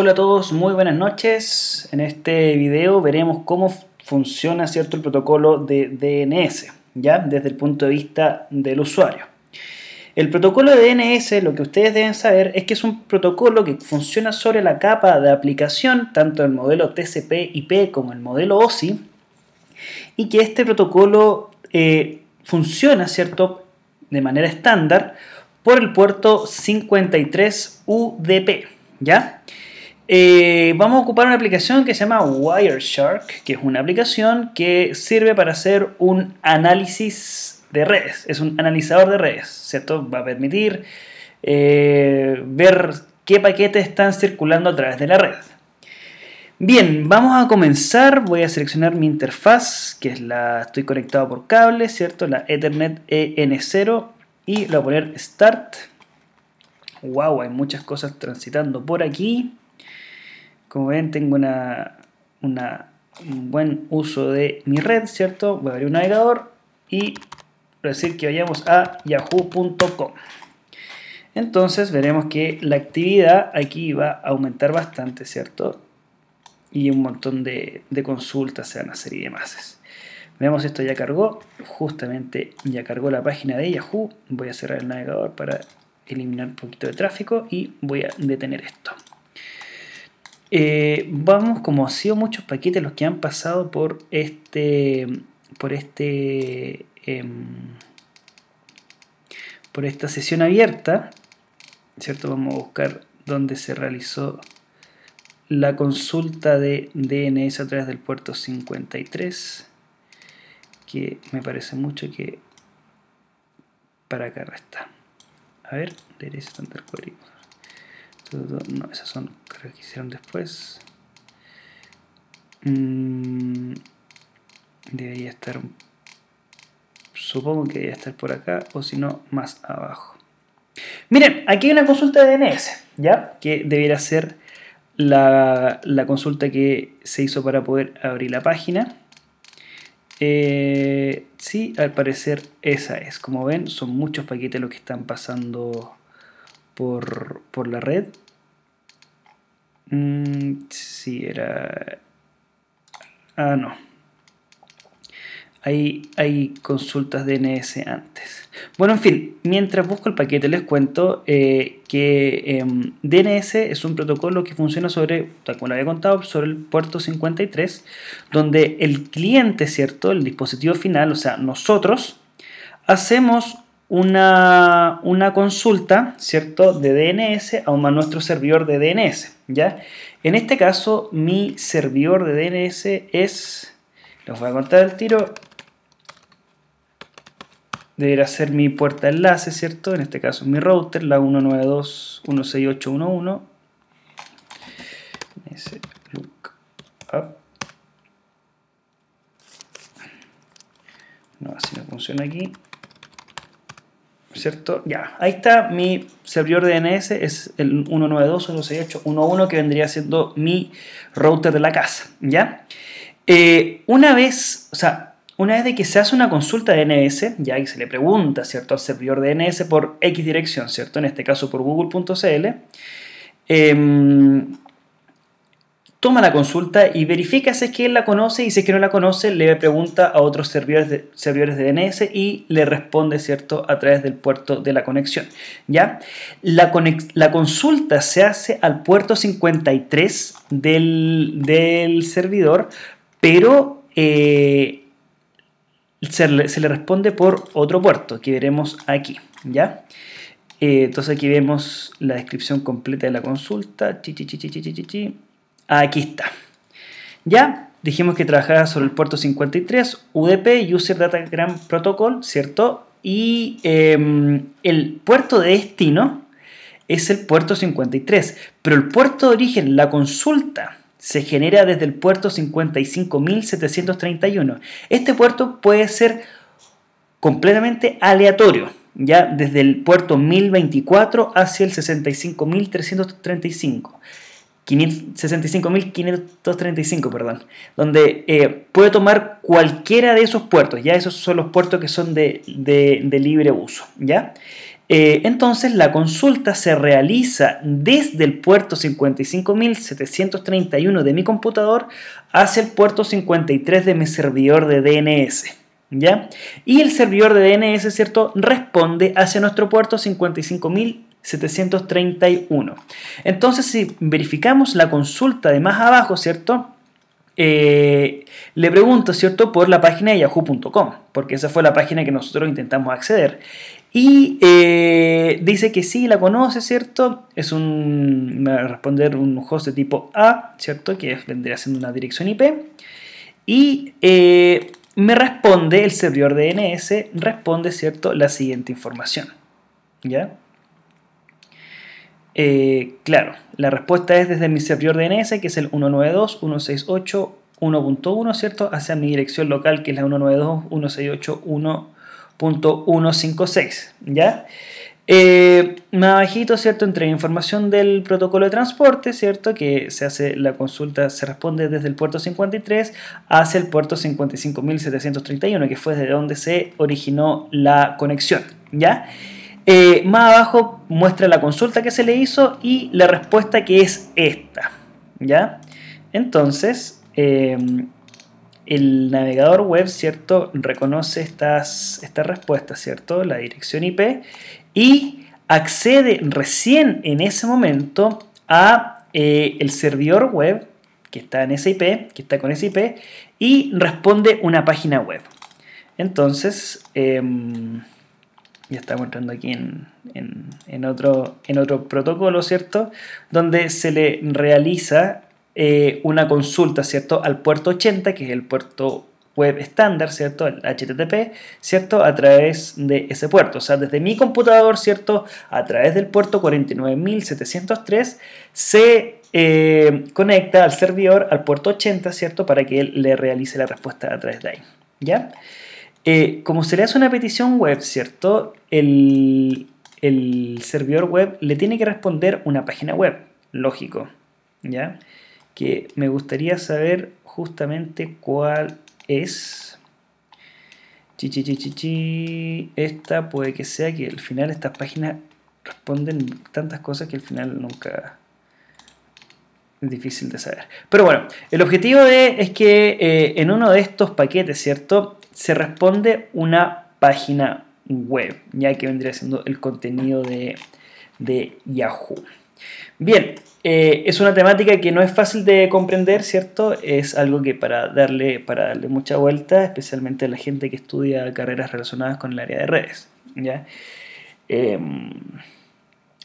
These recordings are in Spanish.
Hola a todos, muy buenas noches. En este video veremos cómo funciona cierto el protocolo de DNS, ya desde el punto de vista del usuario. El protocolo de DNS, lo que ustedes deben saber es que es un protocolo que funciona sobre la capa de aplicación, tanto el modelo TCP/IP como el modelo OSI, y que este protocolo eh, funciona, cierto, de manera estándar por el puerto 53 UDP, ¿ya? Eh, vamos a ocupar una aplicación que se llama Wireshark, que es una aplicación que sirve para hacer un análisis de redes. Es un analizador de redes, ¿cierto? Va a permitir eh, ver qué paquetes están circulando a través de la red. Bien, vamos a comenzar. Voy a seleccionar mi interfaz, que es la. Estoy conectado por cable, ¿cierto? La Ethernet EN0. Y le voy a poner Start. Wow, hay muchas cosas transitando por aquí. Como ven, tengo una, un buen uso de mi red, ¿cierto? Voy a abrir un navegador y decir que vayamos a yahoo.com. Entonces veremos que la actividad aquí va a aumentar bastante, ¿cierto? Y un montón de, de consultas, sea una serie de masas. Veamos esto ya cargó, justamente ya cargó la página de Yahoo. Voy a cerrar el navegador para eliminar un poquito de tráfico y voy a detener esto. Eh, vamos, como ha sido muchos paquetes los que han pasado por este, por este, em, por esta sesión abierta, ¿cierto? Vamos a buscar dónde se realizó la consulta de DNS a través del puerto 53, que me parece mucho que para acá está. A ver, DNS Standard Query. No, esas son creo que hicieron después. Mm, debería estar. Supongo que debería estar por acá, o si no, más abajo. Miren, aquí hay una consulta de DNS, ¿ya? Que debería ser la, consulta que se hizo para poder abrir la página. Eh, sí, al parecer esa es. Como ven, son muchos paquetes los que están pasando por, por la red. Mm, sí, era... Ah, no. Hay, hay consultas DNS antes. Bueno, en fin, mientras busco el paquete les cuento eh, que em, DNS es un protocolo que funciona sobre, tal como lo había contado, sobre el puerto 53, donde el cliente, ¿cierto? El dispositivo final, o sea, nosotros, hacemos una, consulta, ¿cierto? De DNS a, nuestro servidor de DNS, ¿ya? En este caso, mi servidor de DNS es, les voy a contar el tiro, deberá ser mi puerta de enlace, ¿cierto? En este caso, mi router, la 192.168.1.1. No, así no funciona aquí. ¿Cierto? Ya, ahí está mi servidor DNS, es el 192.168.1.1 que vendría siendo mi router de la casa, ¿ya? Eh, una vez, o sea, una vez de que se hace una consulta de DNS, ya que se le pregunta, ¿cierto?, al servidor DNS por X dirección, ¿cierto? En este caso por google.cl, toma la consulta y verifica si es que él la conoce y si es que no la conoce le pregunta a otros servidores de, servidores de DNS y le responde, ¿cierto?, a través del puerto de la conexión, ¿ya? La, la consulta se hace al puerto 53 del, servidor, pero eh, se, le, responde por otro puerto que veremos aquí, ¿ya? Eh, entonces aquí vemos la descripción completa de la consulta. Chi, chi, chi, Aquí está. Ya dijimos que trabajaba sobre el puerto 53, UDP, User Datagram Protocol, ¿cierto? Y em, el puerto de destino es el puerto 53, pero el puerto de origen, la consulta, se genera desde el puerto 55.731. Este puerto puede ser completamente aleatorio, ya desde el puerto 1024 hacia el 65.335. 65.535, perdón, donde eh, puede tomar cualquiera de esos puertos, ya esos son los puertos que son de, libre uso, ¿ya? Eh, entonces la consulta se realiza desde el puerto 55.731 de mi computador hacia el puerto 53 de mi servidor de DNS. ¿Ya? Y el servidor de DNS, ¿cierto? Responde hacia nuestro puerto 55.731. Entonces, si verificamos la consulta de más abajo, ¿cierto? Eh, le pregunto, ¿cierto?, por la página de yahoo.com, porque esa fue la página que nosotros intentamos acceder. Y eh, dice que sí, la conoce, ¿cierto? Es un, me va a responder un host de tipo A, ¿cierto? Que vendría siendo una dirección IP. Y eh, me responde, el servidor DNS responde, ¿cierto? La siguiente información. ¿Ya? Eh, claro, la respuesta es desde mi servidor DNS, que es el 192.168.1.1, ¿cierto? Hacia mi dirección local, que es la 192.168.1.1. .156, ¿ya? Eh, más abajito, ¿cierto? Entre información del protocolo de transporte, ¿cierto? Que se hace la consulta, se responde desde el puerto 53 hacia el puerto 55.731, que fue desde donde se originó la conexión, ¿ya? Eh, más abajo muestra la consulta que se le hizo y la respuesta que es esta, ¿ya? Entonces, eh, el navegador web, ¿cierto? Reconoce estas, estas respuestas, ¿cierto? La dirección IP y accede recién en ese momento a eh, el servidor web que está en ese IP, que está con ese IP, y responde una página web. Entonces, em, ya estamos entrando aquí en, otro, en otro protocolo, ¿cierto? Donde se le realiza eh, una consulta, ¿cierto? Al puerto 80, que es el puerto web estándar, ¿cierto? El HTTP, ¿cierto? A través de ese puerto. O sea, desde mi computador, ¿cierto? A través del puerto 49703 se eh, conecta al servidor, al puerto 80, ¿cierto? Para que él le realice la respuesta a través de ahí, ¿ya? Eh, como se le hace una petición web, ¿cierto? El, servidor web le tiene que responder una página web, lógico, ¿ya? que me gustaría saber justamente cuál es. Chichichichichi. Esta puede que sea que al final estas páginas responden tantas cosas que al final nunca es difícil de saber. Pero bueno, el objetivo es que eh, en uno de estos paquetes, ¿cierto? Se responde una página web, ya que vendría siendo el contenido de, de Yahoo. Bien, eh, es una temática que no es fácil de comprender, ¿cierto? Es algo que para darle, para darle mucha vuelta, especialmente a la gente que estudia carreras relacionadas con el área de redes. ¿ya? Em,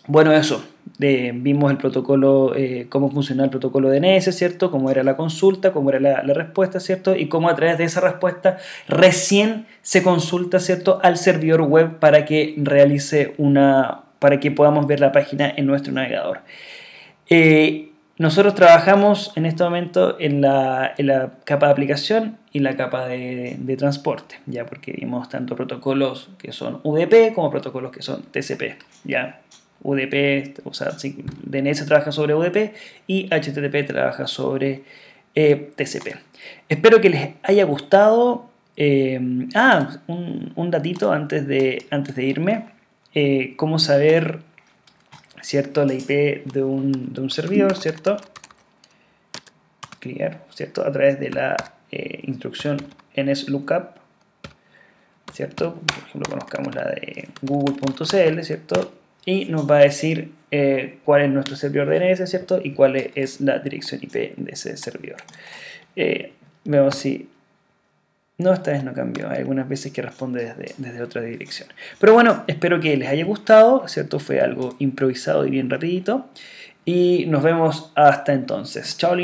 bueno, eso. vimos el protocolo, eh, cómo funciona el protocolo DNS, ¿cierto? Cómo era la consulta, cómo era la, la, respuesta, ¿cierto? Y cómo a través de esa respuesta recién se consulta, ¿cierto? Al servidor web para que realice una, para que podamos ver la página en nuestro navegador. Eh, nosotros trabajamos en este momento en la, capa de aplicación y la capa de, transporte, ya porque vimos tanto protocolos que son UDP como protocolos que son TCP, ya. UDP, o sea, DNS trabaja sobre UDP y HTTP trabaja sobre eh, TCP. Espero que les haya gustado. Eh, ah, un, datito antes de, antes de irme. cómo saber ¿cierto? La IP de un, servidor, ¿cierto? Clear, ¿cierto? A través de la eh, instrucción nslookup, ¿cierto? Por ejemplo, conozcamos la de google.cl, ¿cierto? Y nos va a decir eh, cuál es nuestro servidor DNS, ¿cierto? Y cuál es la dirección IP de ese servidor. Eh, si no, esta vez no cambió. Hay algunas veces que responde desde, otra dirección. Pero bueno, espero que les haya gustado, ¿cierto? Fue algo improvisado y bien rapidito. Y nos vemos hasta entonces. Chao,